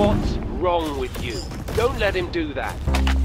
What's wrong with you? Don't let him do that.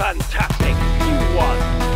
Fantastic. You won.